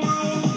la la